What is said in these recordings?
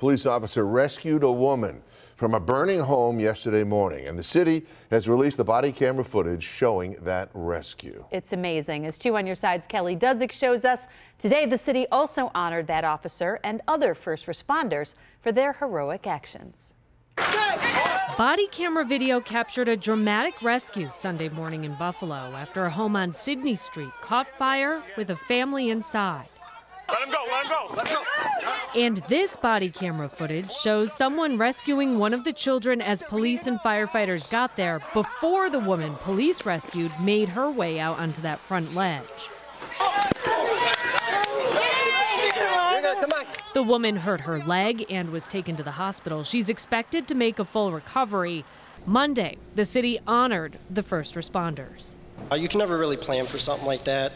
police officer rescued a woman from a burning home yesterday morning, and the city has released the body camera footage showing that rescue. It's amazing. As two on your side's Kelly Dudzik shows us, today the city also honored that officer and other first responders for their heroic actions. Body camera video captured a dramatic rescue Sunday morning in Buffalo after a home on Sydney Street caught fire with a family inside. Let him go, go, let go. And this body camera footage shows someone rescuing one of the children as police and firefighters got there before the woman police rescued made her way out onto that front ledge. The woman hurt her leg and was taken to the hospital. She's expected to make a full recovery. Monday, the city honored the first responders. Uh, you can never really plan for something like that.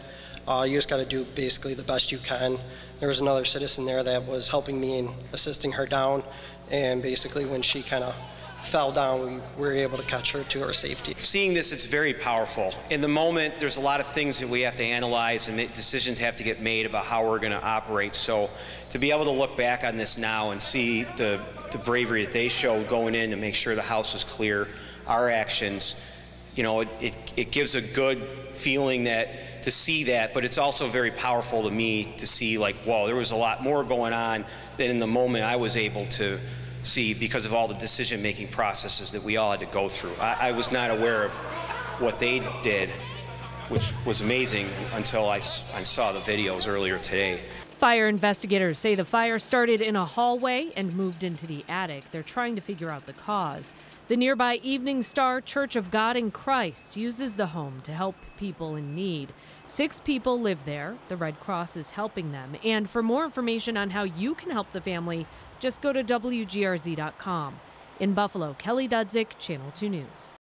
Uh, you just got to do basically the best you can. There was another citizen there that was helping me and assisting her down, and basically when she kind of fell down, we were able to catch her to her safety. Seeing this, it's very powerful. In the moment, there's a lot of things that we have to analyze and decisions have to get made about how we're going to operate. So to be able to look back on this now and see the, the bravery that they showed going in to make sure the house was clear, our actions, you know, it, it, it gives a good feeling that to see that, but it's also very powerful to me to see like, whoa, there was a lot more going on than in the moment I was able to see because of all the decision making processes that we all had to go through. I, I was not aware of what they did, which was amazing until I, I saw the videos earlier today. Fire investigators say the fire started in a hallway and moved into the attic. They're trying to figure out the cause. The nearby Evening Star Church of God in Christ uses the home to help people in need. Six people live there. The Red Cross is helping them. And for more information on how you can help the family, just go to WGRZ.com. In Buffalo, Kelly Dudzik, Channel 2 News.